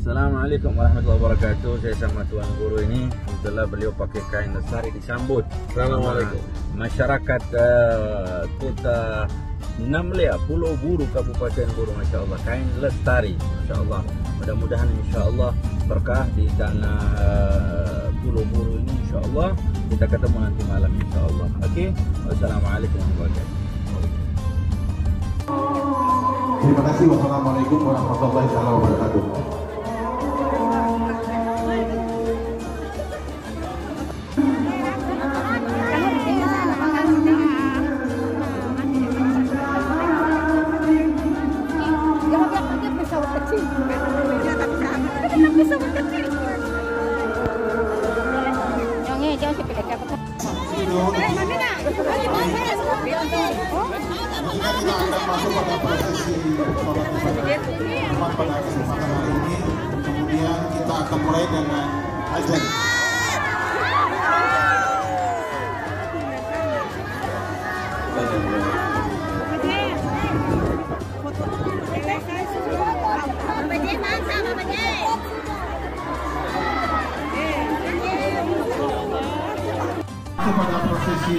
Assalamualaikum warahmatullahi wabarakatuh. Saya sama Tuan Guru ini, alhamdulillah beliau pakai kain lestari disambut. Assalamualaikum. Masyarakat uh, kota Namlia, Pulau Buru, Kabupaten Buru, Masya Allah. Kain lestari, Masya Allah. Mudah-mudahan Insya Allah berkah di tanah uh, Pulau Buru ini, Insya Allah. Kita ketemu nanti malam, Insya Allah. Oke? Wassalamualaikum warahmatullahi wabarakatuh. Terima kasih. Wassalamualaikum warahmatullahi wabarakatuh. Kita akan masuk pada prosesi pada kesempatan hari ini. Kemudian kita akan mulai dengan azan. Prosesi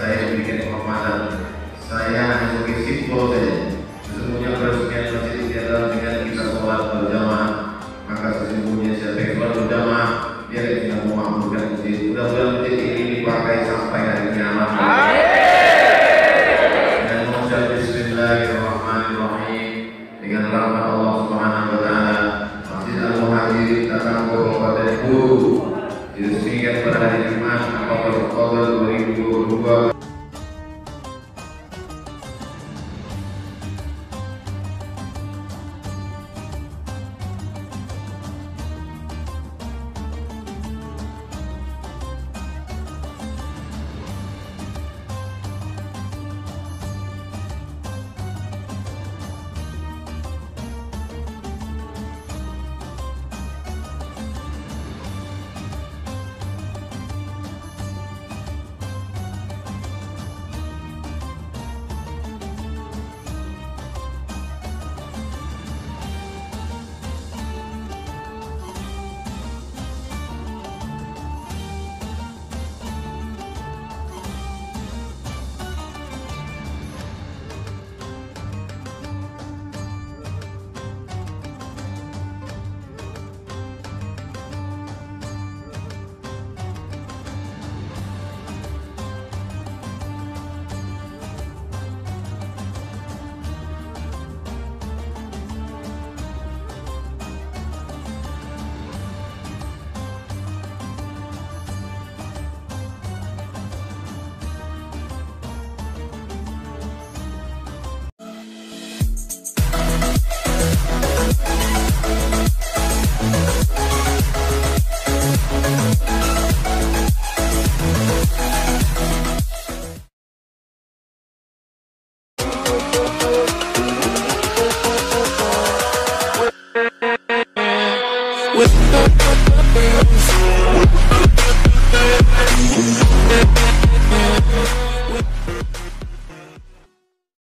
saya bikin penghormatan. Saya hanya sebagai simbol saja. Sesungguhnya peresmian masjid ini adalah dengan kita sholat berjamaah. Maka sesungguhnya siapa yang sholat berjamaah dia tidak memakmurkan masjid. Mudah-mudahan masjid ini dipakai sampai hari kiamat. Dan mengucap Bismillahirrahmanirrahim. Dengan rahmat Allah diresmikan pada hari Jumat 14 Oktober 2022